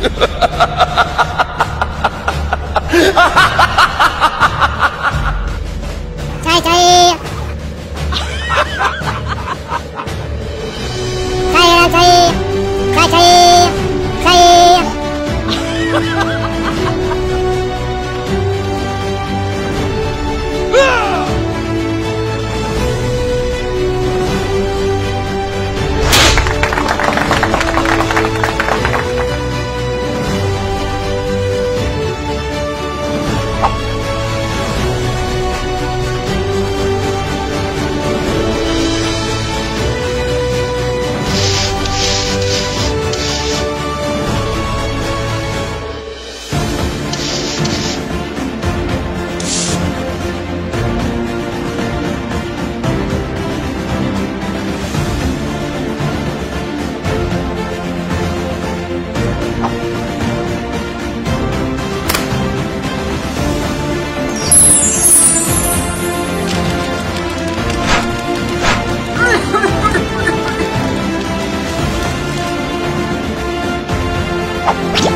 Ha ha ha! ピッ!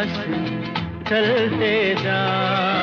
बस चलते जा।